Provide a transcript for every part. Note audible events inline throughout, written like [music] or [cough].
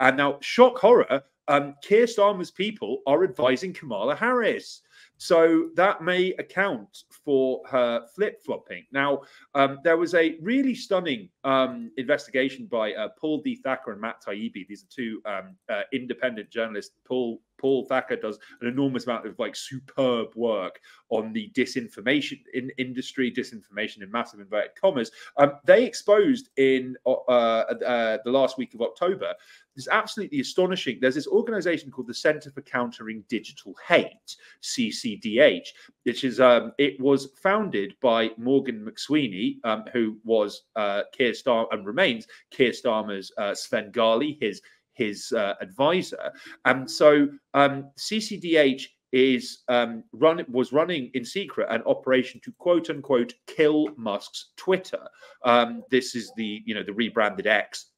And now, shock horror, um, Keir Starmer's people are advising Kamala Harris. So that may account for her flip flopping. Now, um, there was a really stunning um, investigation by uh, Paul D. Thacker and Matt Taibbi. These are two um, uh, independent journalists. Paul Paul Thacker does an enormous amount of like superb work on the disinformation in industry, disinformation in massive inverted commas. Um, they exposed in uh, uh, the last week of October it's absolutely astonishing. There's this organization called the Center for Countering Digital Hate, CCDH, which is um, it was founded by Morgan McSweeney, um, who was uh, Keir Starmer and remains Keir Starmer's uh, Svengali, his his uh, advisor. And so um, CCDH is um, run was running in secret an operation to quote unquote kill Musk's Twitter. Um, this is the you know the rebranded X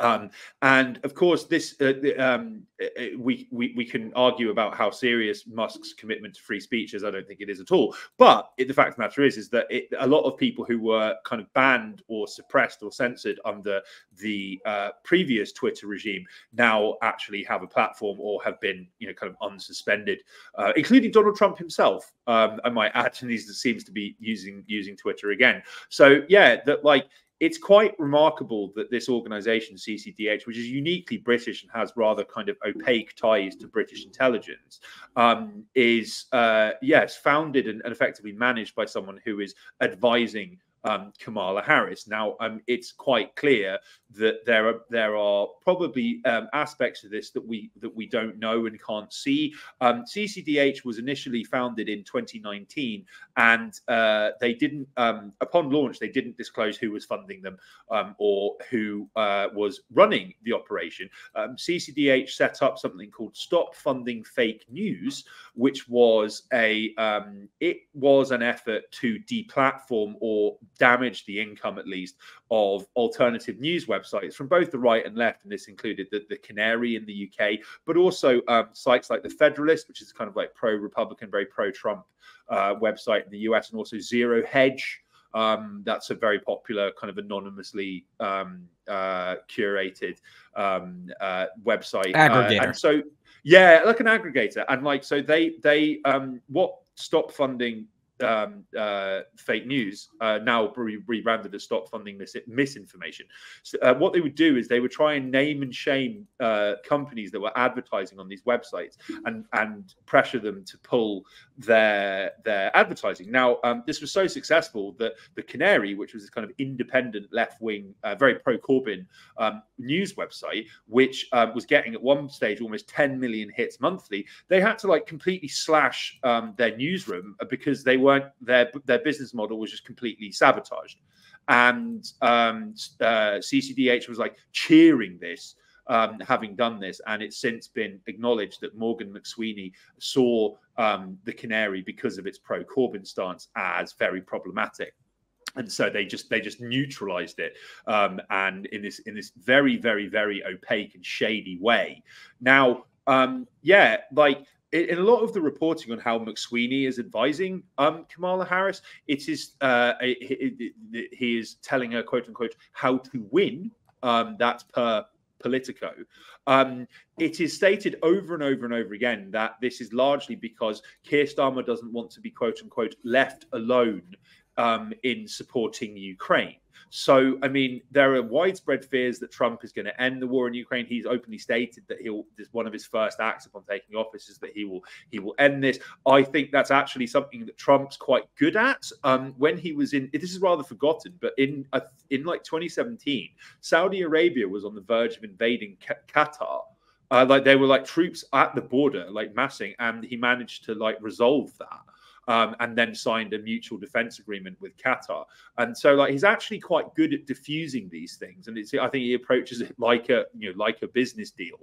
um, and of course, this uh, um, uh, uh, we, we we can argue about how serious Musk's commitment to free speech is. I don't think it is at all. But it, the fact of the matter is, is that it, a lot of people who were kind of banned or suppressed or censored under the uh, previous Twitter regime now actually have a platform or have been, you know, kind of unsuspended, uh, including Donald Trump himself. Um, I might add, [laughs] and he seems to be using using Twitter again. So yeah, that like it's quite remarkable that this organization, CCDH, which is uniquely British and has rather kind of opaque ties to British intelligence, um, is, uh, yes, founded and, and effectively managed by someone who is advising um, Kamala Harris. Now, um, it's quite clear that there are there are probably um, aspects of this that we that we don't know and can't see. Um, CCDH was initially founded in 2019, and uh, they didn't um, upon launch they didn't disclose who was funding them um, or who uh, was running the operation. CCDH set up something called Stop Funding Fake News, which was a it was an effort to deplatform or damage the income, at least, of alternative news websites from both the right and left. And this included the, the Canary in the UK, but also um, sites like The Federalist, which is kind of like pro Republican, very pro Trump uh, website in the US, and also Zero Hedge. Um, that's a very popular kind of anonymously um, uh, curated um, uh, website. Aggregator. Uh, and so, yeah, like an aggregator. And like, so they, they, um, what stop funding um, uh, fake news, uh, now re- rebranded as Stop Funding Mis- Misinformation. So, uh, what they would do is they would try and name and shame uh, companies that were advertising on these websites and and pressure them to pull their their advertising. Now, um, this was so successful that the Canary, which was this kind of independent left wing, uh, very pro Corbyn um, news website, which um, was getting at one stage almost 10 million hits monthly, they had to like completely slash um, their newsroom because they weren't their their business model was just completely sabotaged. And um, uh, CCDH was like cheering this um, having done this. And it's since been acknowledged that Morgan McSweeney saw um, the Canary because of its pro Corbyn stance as very problematic. And so they just they just neutralized it, um, and in this in this very very very opaque and shady way. Now, um, yeah, like in a lot of the reporting on how McSweeney is advising um, Kamala Harris, it is uh, he, is telling her, quote unquote, how to win. Um, that's per Politico. Um, it is stated over and over and over again that this is largely because Keir Starmer doesn't want to be, quote unquote, left alone um, in supporting Ukraine. So, I mean, there are widespread fears that Trump is going to end the war in Ukraine. He's openly stated that he'll. This one of his first acts upon taking office is that he will he will end this. I think that's actually something that Trump's quite good at. Um, when he was in, this is rather forgotten, but in uh, in like 2017, Saudi Arabia was on the verge of invading Qatar. Uh, like they were like troops at the border, like massing, and he managed to like resolve that um, and then signed a mutual defense agreement with Qatar. And so, like, he's actually quite good at diffusing these things. And it's, I think he approaches it like a, you know, like a business deal.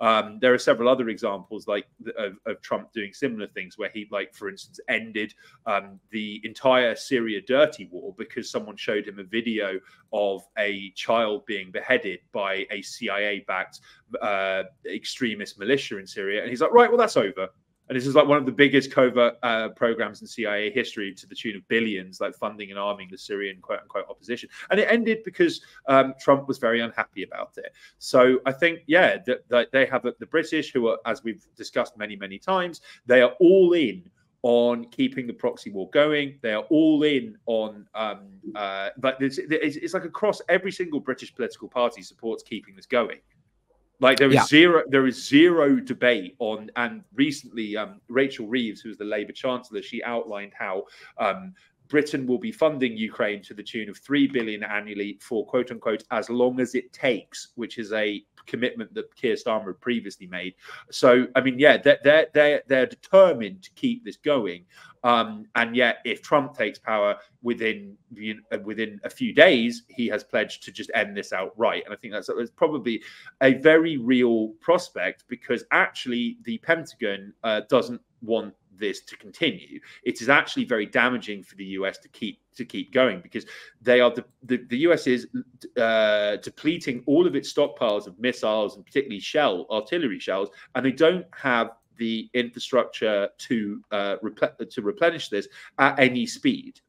Um, there are several other examples, like of, of, Trump doing similar things, where he, like, for instance, ended um, the entire Syria dirty war because someone showed him a video of a child being beheaded by a CIA-backed uh, extremist militia in Syria, and he's like, right, well, that's over and this is like one of the biggest covert uh, programs in CIA history to the tune of billions, like funding and arming the Syrian quote unquote opposition. And it ended because um, Trump was very unhappy about it. So I think, yeah, that, that they have the British, who are, as we've discussed many, many times, they are all in on keeping the proxy war going. They are all in on, um, uh, but it's, it's, it's, like across every single British political party supports keeping this going. Like there is yeah. zero, there is zero debate on. And recently, um, Rachel Reeves, who's the Labour Chancellor, she outlined how um, Britain will be funding Ukraine to the tune of three billion annually for quote unquote as long as it takes, which is a commitment that Keir Starmer had previously made. So, I mean, yeah, they're they're they're, they're determined to keep this going. Um, and yet, if Trump takes power within within a few days, he has pledged to just end this outright. And I think that's, that's probably a very real prospect because actually the Pentagon uh, doesn't want this to continue, it is actually very damaging for the US to keep to keep going because they are the the, the US is uh, depleting all of its stockpiles of missiles and particularly shell artillery shells, and they don't have the infrastructure to uh, to replenish this at any speed.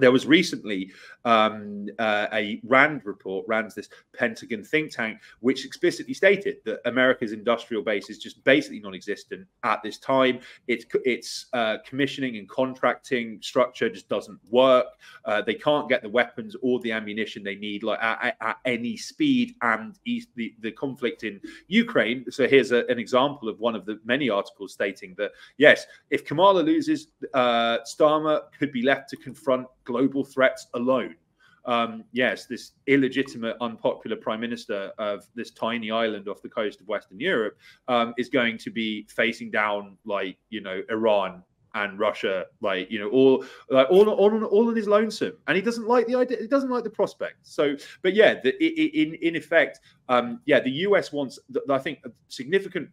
There was recently um, uh, a RAND report, RAND's this Pentagon think tank, which explicitly stated that America's industrial base is just basically non-existent at this time. Its its uh, commissioning and contracting structure just doesn't work. Uh, they can't get the weapons or the ammunition they need like at, at any speed. And east, the the conflict in Ukraine. So here's a, an example of one of the many articles stating that yes, if Kamala loses, uh, Starmer could be left to confront global threats alone. Um, yes, this illegitimate, unpopular prime minister of this tiny island off the coast of Western Europe um, is going to be facing down like you know Iran and Russia, like you know, all like all all all on his lonesome, and he doesn't like the idea. He doesn't like the prospect. So, but yeah, the, in in effect, um, yeah, the US wants, I think, a significant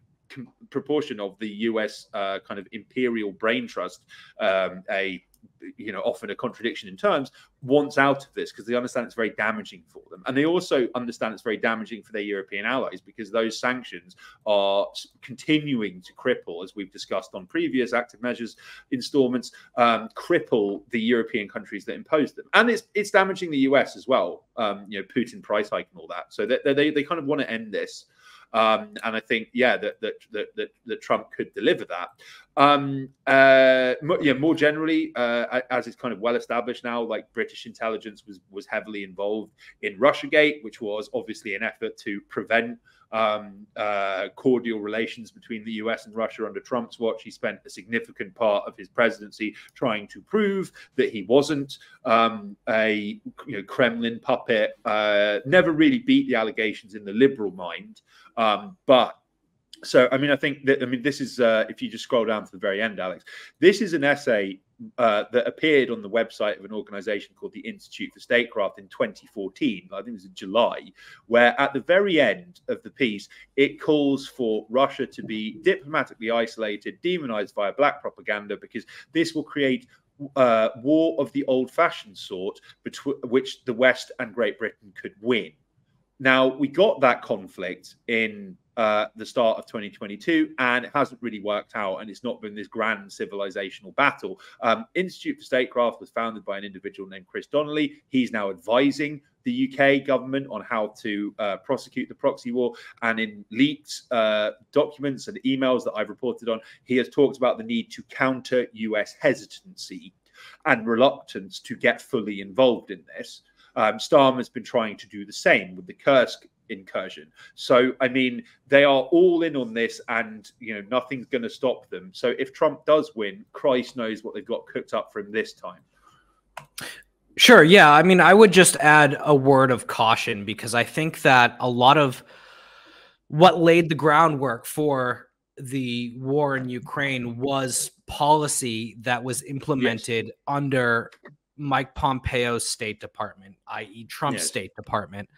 proportion of the US uh, kind of imperial brain trust, um, a you know often a contradiction in terms wants out of this because they understand it's very damaging for them. And they also understand it's very damaging for their european allies because those sanctions are continuing to cripple as we've discussed on previous active measures installments um, cripple the european countries that impose them. And it's it's damaging the us as well um, you know putin price hike and all that. So they, they, they kind of want to end this um, and I think, yeah, that that, that that that Trump could deliver that. Um, uh, yeah, more generally, uh, as it's kind of well established now, like British intelligence was was heavily involved in RussiaGate, which was obviously an effort to prevent um, uh, cordial relations between the US and Russia under Trump's watch. He spent a significant part of his presidency trying to prove that he wasn't um, a you know, Kremlin puppet. Uh, never really beat the allegations in the liberal mind, um, but so I mean, I think that I mean this is uh, if you just scroll down to the very end, Alex. This is an essay uh, that appeared on the website of an organization called the Institute for Statecraft in 2014. I think it was in July, where at the very end of the piece, it calls for Russia to be diplomatically isolated, demonized via black propaganda, because this will create uh, war of the old-fashioned sort, between which the West and Great Britain could win. Now we got that conflict in uh, the start of 2022, and it hasn't really worked out, and it's not been this grand civilizational battle. Um, Institute for Statecraft was founded by an individual named Chris Donnelly. He's now advising the UK government on how to uh, prosecute the proxy war. And in leaked uh, documents and emails that I've reported on, he has talked about the need to counter US hesitancy and reluctance to get fully involved in this. Um, Starmer has been trying to do the same with the Kursk incursion. So, I mean, they are all in on this, and you know, nothing's going to stop them. So, if Trump does win, Christ knows what they've got cooked up for him this time. Sure. Yeah. I mean, I would just add a word of caution because I think that a lot of what laid the groundwork for the war in Ukraine was policy that was implemented yes. under Mike Pompeo's State Department, i.e., Trump's yes. State Department.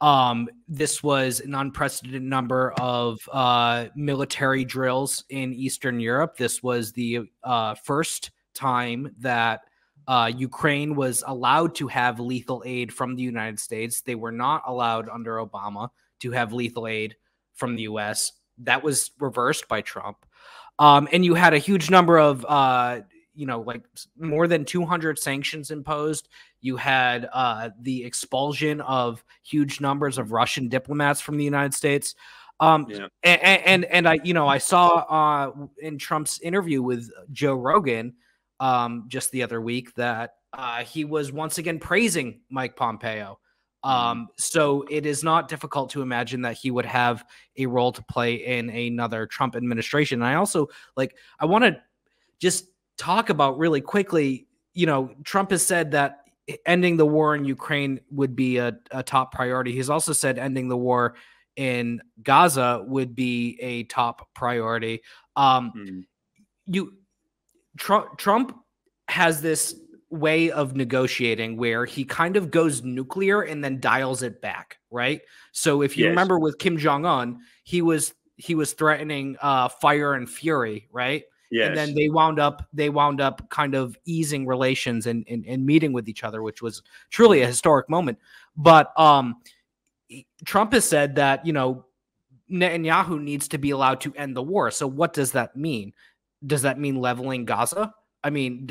Um, this was an unprecedented number of uh, military drills in Eastern Europe. This was the uh, first time that uh, Ukraine was allowed to have lethal aid from the United States. They were not allowed under Obama to have lethal aid from the US. That was reversed by Trump. Um, and you had a huge number of, uh, you know, like more than 200 sanctions imposed. You had uh, the expulsion of huge numbers of Russian diplomats from the United States. Um, yeah. and, and, and I, you know, I saw uh, in Trump's interview with Joe Rogan um, just the other week that uh, he was once again praising Mike Pompeo. Mm-hmm. Um, so it is not difficult to imagine that he would have a role to play in another Trump administration. And I also like I want to just talk about really quickly. You know, Trump has said that ending the war in Ukraine would be a, a top priority. He's also said ending the war in Gaza would be a top priority. Um, mm-hmm. You Trump Trump has this way of negotiating where he kind of goes nuclear and then dials it back, right? So if you yes. remember with Kim Jong Un, he was he was threatening uh, fire and fury, right? Yes. And then they wound up they wound up kind of easing relations and, and, and meeting with each other, which was truly a historic moment. But um, Trump has said that you know Netanyahu needs to be allowed to end the war. So what does that mean? Does that mean leveling Gaza? I mean,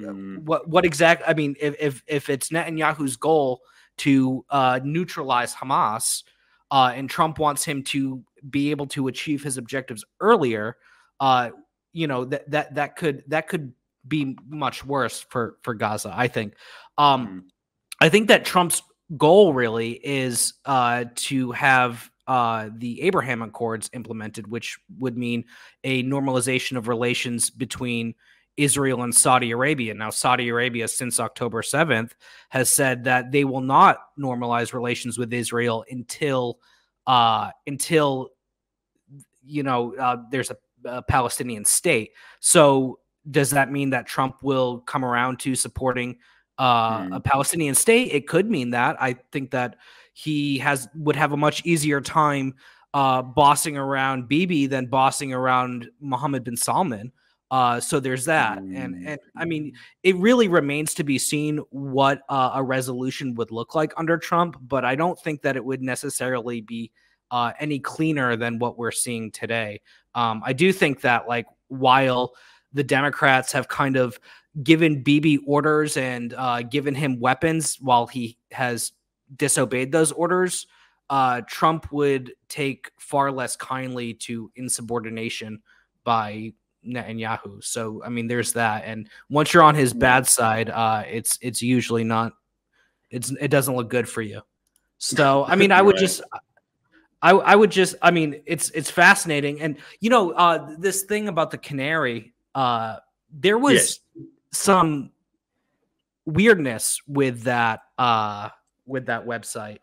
mm. what what exact? I mean, if if if it's Netanyahu's goal to uh, neutralize Hamas, uh, and Trump wants him to be able to achieve his objectives earlier, uh, you know that that that could that could be much worse for for Gaza. I think. Um, mm. I think that Trump's goal really is uh, to have uh, the Abraham Accords implemented, which would mean a normalization of relations between Israel and Saudi Arabia. Now, Saudi Arabia, since October 7th, has said that they will not normalize relations with Israel until uh, until you know uh, there's a, a Palestinian state. So, does that mean that Trump will come around to supporting uh, mm. a Palestinian state? It could mean that. I think that he has would have a much easier time uh, bossing around Bibi than bossing around Mohammed bin Salman. Uh, so there's that, and and I mean, mm. it really remains to be seen what uh, a resolution would look like under Trump. But I don't think that it would necessarily be uh, any cleaner than what we're seeing today. Um, I do think that like while the Democrats have kind of given Bibi orders and uh, given him weapons while he has disobeyed those orders, uh, Trump would take far less kindly to insubordination by Netanyahu. So I mean, there's that. And once you're on his bad side, uh, it's it's usually not. It's it doesn't look good for you. So I mean, I would right. just. I, I would just I mean it's it's fascinating and you know uh, this thing about the canary uh, there was yes. some weirdness with that uh, with that website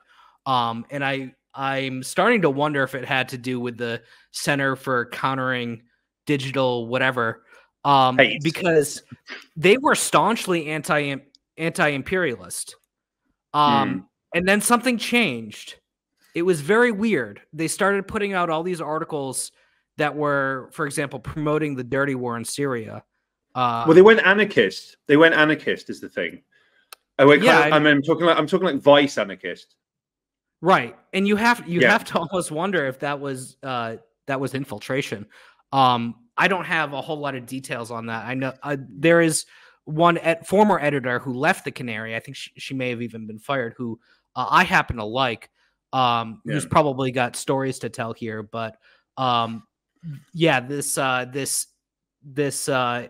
um, and I I'm starting to wonder if it had to do with the Center for Countering digital whatever um Hate. because they were staunchly anti anti-imperialist um mm. and then something changed it was very weird they started putting out all these articles that were for example promoting the dirty war in syria uh, well they went anarchist they went anarchist is the thing oh, yeah, of, I, mean, I'm talking like I'm talking like vice anarchist. Right, and you have you yeah. have to [laughs] almost wonder if that was uh, that was infiltration. Um, I don't have a whole lot of details on that. I know uh, there is one ed- former editor who left the Canary. I think she, she may have even been fired. Who uh, I happen to like. Um, yeah. who's probably got stories to tell here, but um, yeah, this uh, this this uh,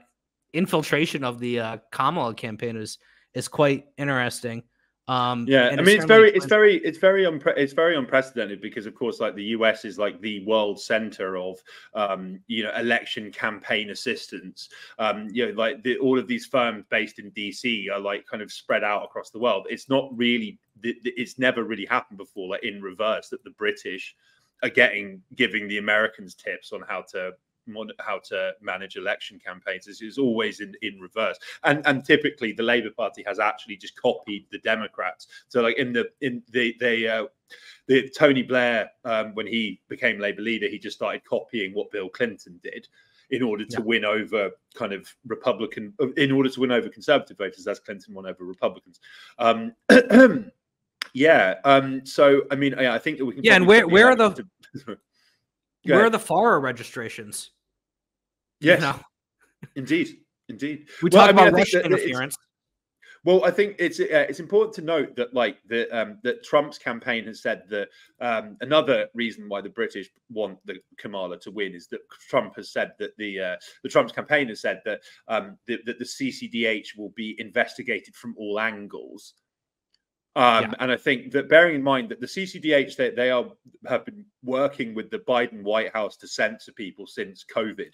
infiltration of the uh, Kamala campaign is is quite interesting. Um, yeah, I mean, it's very, it's very, it's very, unpre- it's very unprecedented because, of course, like the US is like the world center of, um, you know, election campaign assistance. Um, you know, like the, all of these firms based in DC are like kind of spread out across the world. It's not really, it's never really happened before, like in reverse, that the British are getting giving the Americans tips on how to how to manage election campaigns is, is always in, in reverse. And and typically the Labour Party has actually just copied the Democrats. So like in the in the they uh, the Tony Blair um, when he became Labour leader, he just started copying what Bill Clinton did in order to yeah. win over kind of Republican, in order to win over conservative voters, as Clinton won over Republicans. Um, [clears throat] yeah. Um, so I mean, I, I think that we can. Yeah, and where where are the where are the FARA [laughs] registrations? Yes, you know? indeed, indeed. We well, talk I mean, about Russian interference. Well, I think it's uh, it's important to note that like the um, that Trump's campaign has said that um, another reason why the British want the Kamala to win is that Trump has said that the uh, the Trump's campaign has said that um, the, that the CCDH will be investigated from all angles. Um, yeah. And I think that bearing in mind that the CCDH they, they are have been working with the Biden White House to censor people since COVID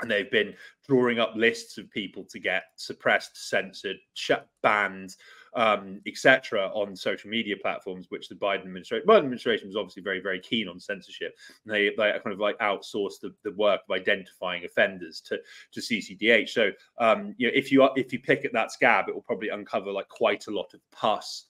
and they've been drawing up lists of people to get suppressed, censored, shut, banned, um, etc., on social media platforms. Which the Biden administration, Biden administration was obviously very, very keen on censorship. And they, they kind of like outsourced the, the work of identifying offenders to to CCDH. So, um, you know, if you if you pick at that scab, it will probably uncover like quite a lot of pus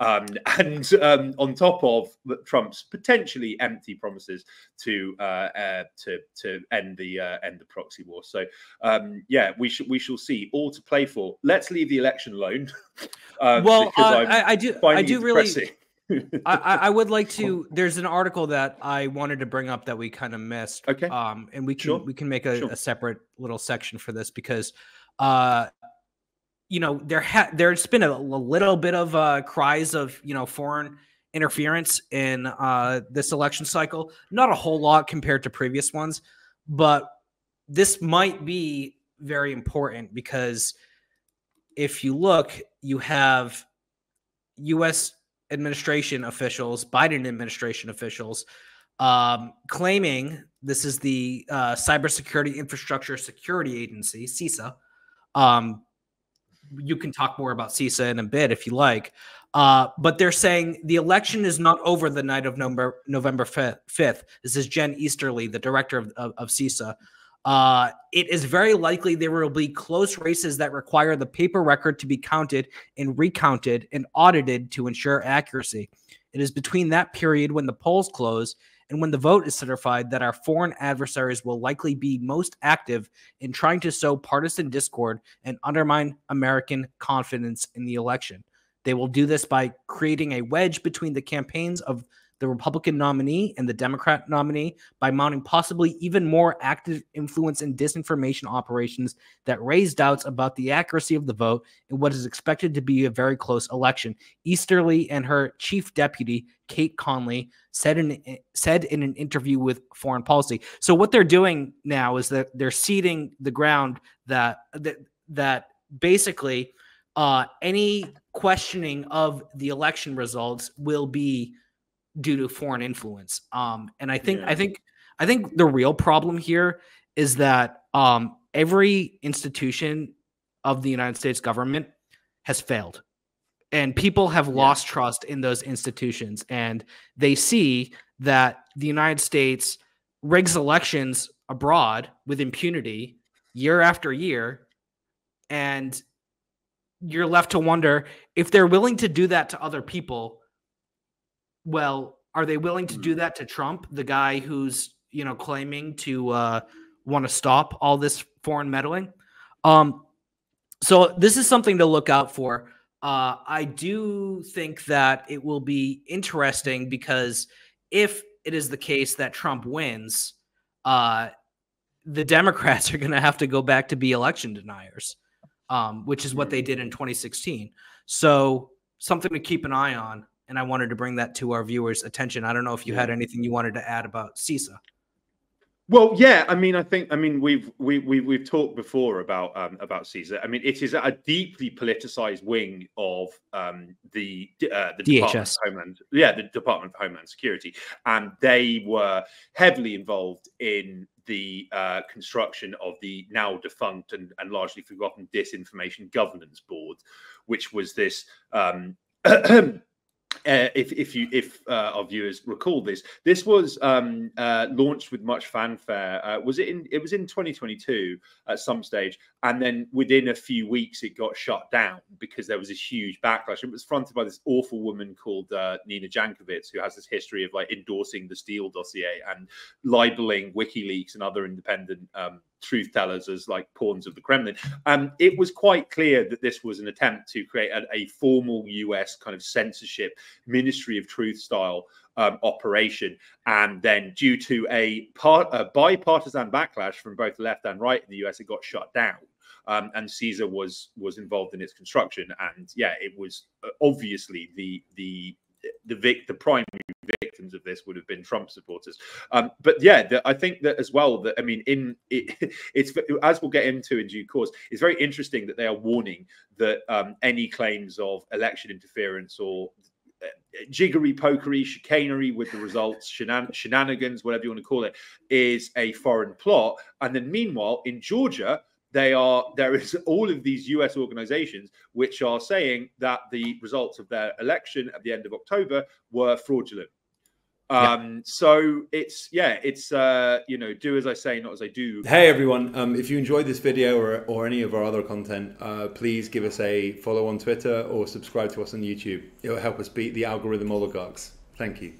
um, [laughs] and um, on top of Trump's potentially empty promises to uh, uh, to to end the uh, end the proxy war. So um, yeah, we should we shall see. All to play for. Let's leave the election alone. Um, [laughs] well, uh, I, I, do I do really. [laughs] I, I, would like to. There's an article that I wanted to bring up that we kind of missed. Okay. Um, and we can sure. we can make a, sure. a, separate little section for this because, uh, you know, there ha- there's been a, a little bit of uh, cries of you know foreign interference in uh, this election cycle. Not a whole lot compared to previous ones, but this might be very important because if you look, you have U.S. administration officials, Biden administration officials, um, claiming this is the uh, Cybersecurity Infrastructure Security Agency, CISA, um, you can talk more about CISA in a bit if you like. Uh, but they're saying the election is not over the night of November November fifth. This is Jen Easterly, the director of, of, of CISA. Uh, it is very likely there will be close races that require the paper record to be counted and recounted and audited to ensure accuracy. It is between that period when the polls close and when the vote is certified, that our foreign adversaries will likely be most active in trying to sow partisan discord and undermine American confidence in the election. They will do this by creating a wedge between the campaigns of the Republican nominee and the Democrat nominee by mounting possibly even more active influence and disinformation operations that raise doubts about the accuracy of the vote in what is expected to be a very close election. Easterly and her chief deputy, Cait Conley, said in said in an interview with Foreign Policy. So what they're doing now is that they're seeding the ground that that that basically uh, any questioning of the election results will be due to foreign influence. Um, and I think yeah. I think I think the real problem here is that um, every institution of the United States government has failed. And people have yeah. lost trust in those institutions. And they see that the United States rigs elections abroad with impunity year after year. And you're left to wonder if they're willing to do that to other people, well, are they willing to do mm. that to Trump, the guy who's you know claiming to uh, want to stop all this foreign meddling? Um, so this is something to look out for. Uh, I do think that it will be interesting because if it is the case that Trump wins, uh, the [laughs] Democrats are going to have to go back to be election deniers, um, which is what they did in 2016. So something to keep an eye on and I wanted to bring that to our viewers' attention. I don't know if you had anything you wanted to add about CISA. Well, yeah, I mean, I think, I mean, we've we, we we've talked before about um, about CISA. I mean, it is a deeply politicized wing of um, the uh, the DHS, Department of Homeland, yeah, the Department of Homeland Security, and they were heavily involved in the uh, construction of the now defunct and, and largely forgotten Disinformation Governance Board, which was this. Um, [clears throat] Uh, if if you if uh, our viewers recall this, this was um, uh, launched with much fanfare. Uh, was it in? It was in 2022 at some stage, and then within a few weeks, it got shut down because there was a huge backlash. It was fronted by this awful woman called uh, Nina Jankowicz, who has this history of like endorsing the Steele dossier and libeling WikiLeaks and other independent um, truth tellers as like pawns of the Kremlin. Um, it was quite clear that this was an attempt to create a, a formal US kind of censorship Ministry of Truth style um, operation. And then, due to a, part, a bipartisan backlash from both left and right in the US, it got shut down. Um, and CISA was was involved in its construction, and yeah, it was uh, obviously the the the vic the primary victims of this would have been Trump supporters. Um, but yeah, the, I think that as well that I mean, in it, [laughs] it's as we'll get into in due course, it's very interesting that they are warning that um, any claims of election interference or uh, jiggery pokery, chicanery with the results, shenan- shenanigans, whatever you want to call it, is a foreign plot. And then meanwhile, in Georgia, they are there is [laughs] all of these US organizations which are saying that the results of their election at the end of October were fraudulent. Um, so it's yeah, it's uh, you know, do as I say, not as I do. Hey everyone, um, if you enjoyed this video or, or any of our other content, uh, please give us a follow on Twitter or subscribe to us on YouTube. It will help us beat the algorithm oligarchs. Thank you.